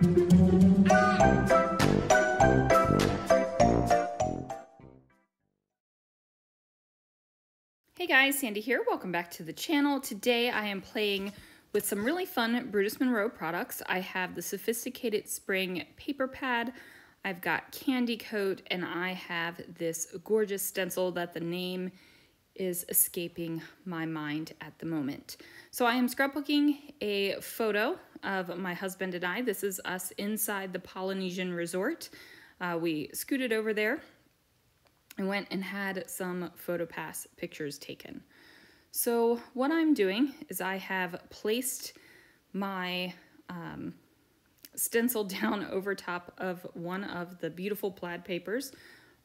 Hey guys, Sandie here. Welcome back to the channel. Today I am playing with some really fun Brutus Monroe products. I have the Sophisticated Spring Paper Pad, I've got Candy Coat, and I have this gorgeous stencil that the name is escaping my mind at the moment. So I am scrapbooking a photo of my husband and I. This is us inside the Polynesian Resort. Uh, we scooted over there and went and had some PhotoPass pictures taken. So what I'm doing is I have placed my um, stencil down over top of one of the beautiful plaid papers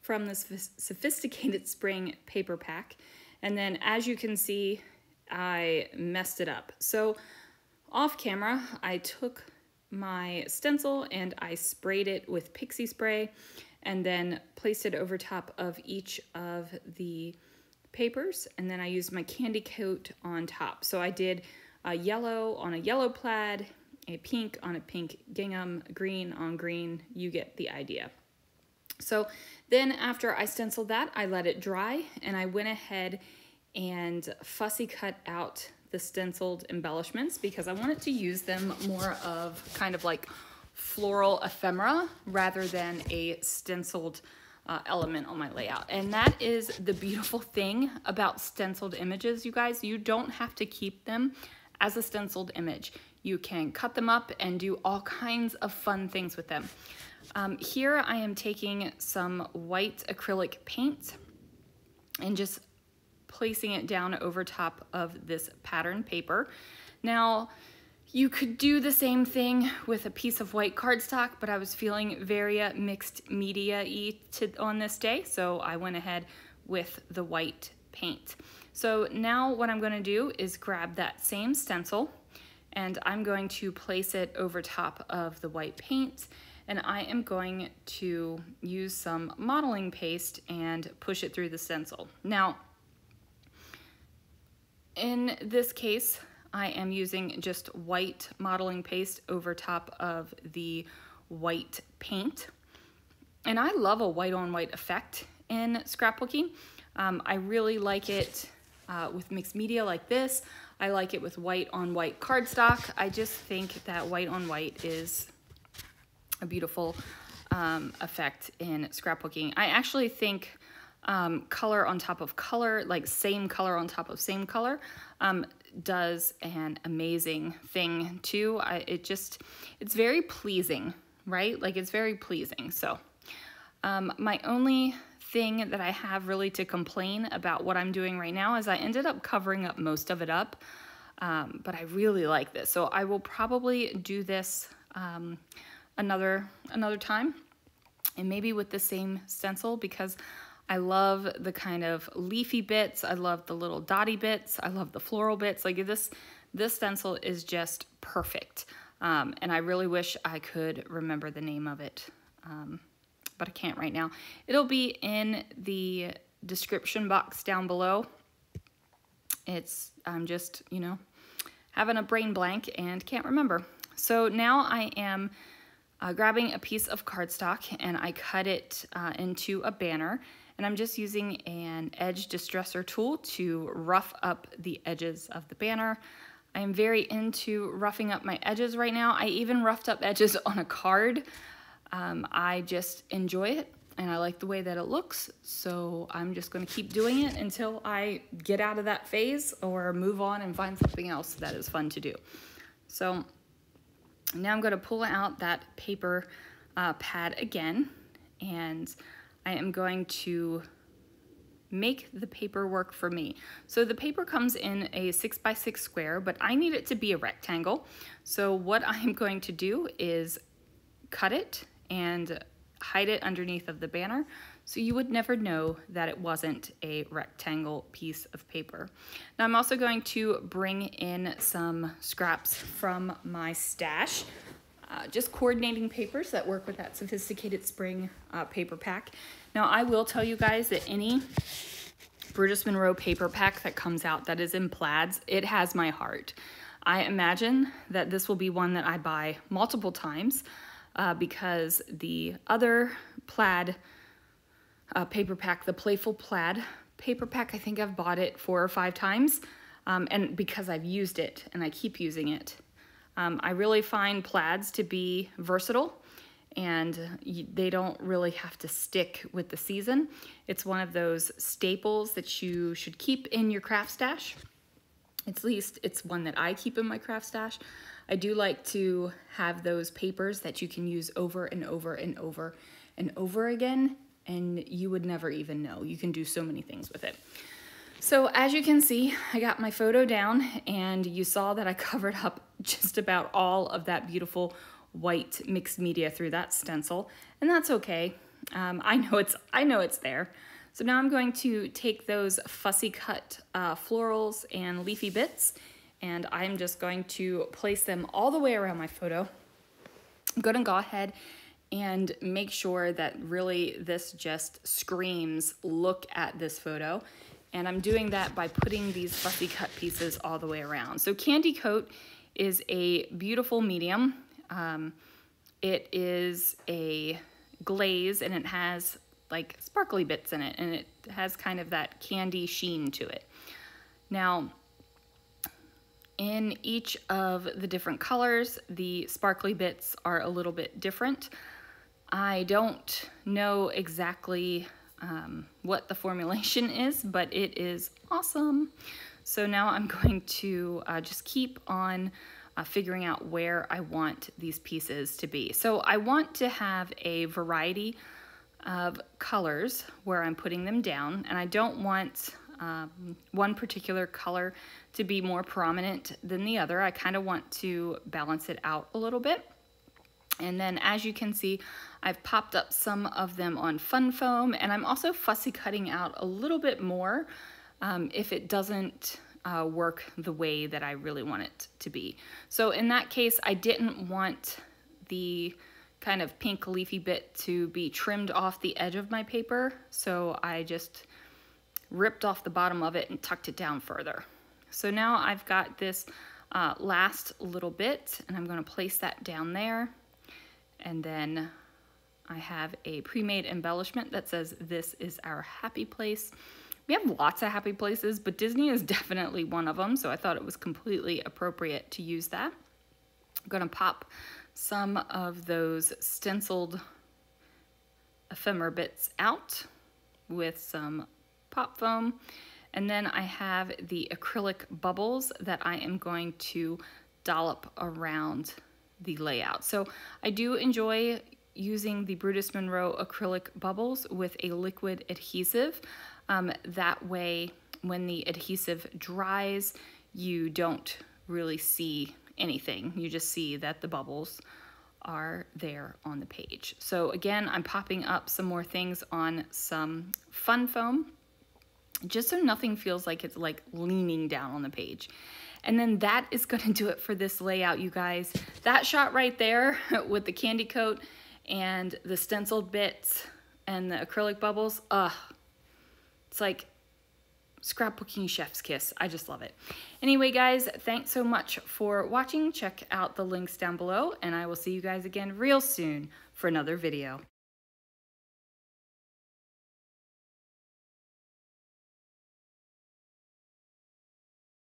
from this Sophisticated Spring paper pack. And then as you can see, I messed it up. So off camera, I took my stencil and I sprayed it with pixie spray and then placed it over top of each of the papers and then I used my candy coat on top. So I did a yellow on a yellow plaid, a pink on a pink gingham, green on green, you get the idea. So then after I stenciled that, I let it dry and I went ahead and fussy cut out the stenciled embellishments because I wanted to use them more of kind of like floral ephemera rather than a stenciled uh, element on my layout. And that is the beautiful thing about stenciled images, you guys. You don't have to keep them as a stenciled image. You can cut them up and do all kinds of fun things with them. Um, here I am taking some white acrylic paint and just placing it down over top of this pattern paper. Now, you could do the same thing with a piece of white cardstock, but I was feeling very uh, mixed media-y on this day, so I went ahead with the white paint. So now what I'm gonna do is grab that same stencil and I'm going to place it over top of the white paint and I am going to use some modeling paste and push it through the stencil. Now, in this case, I am using just white modeling paste over top of the white paint. And I love a white on white effect in scrapbooking. Um, I really like it uh, with mixed media like this. I like it with white on white cardstock. I just think that white on white is a beautiful um, effect in scrapbooking. I actually think um, color on top of color, like same color on top of same color, um, does an amazing thing too. I, it just, it's very pleasing, right? Like it's very pleasing. So um, my only thing that I have really to complain about what I'm doing right now is I ended up covering up most of it up, um, but I really like this. So I will probably do this um, another, another time and maybe with the same stencil because I love the kind of leafy bits. I love the little dotty bits. I love the floral bits. Like this, this stencil is just perfect. Um, and I really wish I could remember the name of it, um, but I can't right now. It'll be in the description box down below. It's, I'm just, you know, having a brain blank and can't remember. So now I am uh, grabbing a piece of cardstock and I cut it uh, into a banner and I'm just using an edge distressor tool to rough up the edges of the banner. I am very into roughing up my edges right now. I even roughed up edges on a card. Um, I just enjoy it and I like the way that it looks. So I'm just gonna keep doing it until I get out of that phase or move on and find something else that is fun to do. So now I'm gonna pull out that paper uh, pad again and I am going to make the paper work for me. So the paper comes in a six by six square, but I need it to be a rectangle. So what I'm going to do is cut it and hide it underneath of the banner so you would never know that it wasn't a rectangle piece of paper. Now I'm also going to bring in some scraps from my stash uh, just coordinating papers that work with that sophisticated spring uh, paper pack. Now I will tell you guys that any Brutus Monroe paper pack that comes out that is in plaids, it has my heart. I imagine that this will be one that I buy multiple times uh, because the other plaid uh, paper pack, the Playful Plaid paper pack, I think I've bought it four or five times um, and because I've used it and I keep using it. Um, I really find plaids to be versatile and they don't really have to stick with the season. It's one of those staples that you should keep in your craft stash. At least it's one that I keep in my craft stash. I do like to have those papers that you can use over and over and over and over again and you would never even know. You can do so many things with it. So as you can see, I got my photo down and you saw that I covered up just about all of that beautiful white mixed media through that stencil, and that's okay. Um, I know it's I know it's there. So now I'm going to take those fussy cut uh, florals and leafy bits, and I'm just going to place them all the way around my photo. I'm gonna go ahead and make sure that really this just screams, look at this photo. And I'm doing that by putting these fussy cut pieces all the way around. So Candy Coat is a beautiful medium. Um, it is a glaze and it has like sparkly bits in it and it has kind of that candy sheen to it. Now, in each of the different colors, the sparkly bits are a little bit different. I don't know exactly um, what the formulation is, but it is awesome. So now I'm going to uh, just keep on uh, figuring out where I want these pieces to be. So I want to have a variety of colors where I'm putting them down, and I don't want um, one particular color to be more prominent than the other. I kind of want to balance it out a little bit. And then as you can see, I've popped up some of them on Fun Foam and I'm also fussy cutting out a little bit more um, if it doesn't uh, work the way that I really want it to be. So in that case, I didn't want the kind of pink leafy bit to be trimmed off the edge of my paper. So I just ripped off the bottom of it and tucked it down further. So now I've got this uh, last little bit and I'm gonna place that down there. And then I have a pre-made embellishment that says, this is our happy place. We have lots of happy places, but Disney is definitely one of them, so I thought it was completely appropriate to use that. I'm gonna pop some of those stenciled ephemera bits out with some pop foam. And then I have the acrylic bubbles that I am going to dollop around the layout. So I do enjoy using the Brutus Monroe acrylic bubbles with a liquid adhesive. Um, that way, when the adhesive dries, you don't really see anything. You just see that the bubbles are there on the page. So again, I'm popping up some more things on some fun foam just so nothing feels like it's like leaning down on the page. And then that is gonna do it for this layout, you guys. That shot right there with the candy coat and the stenciled bits and the acrylic bubbles, ugh, it's like scrapbooking chef's kiss. I just love it. Anyway, guys, thanks so much for watching. Check out the links down below, and I will see you guys again real soon for another video.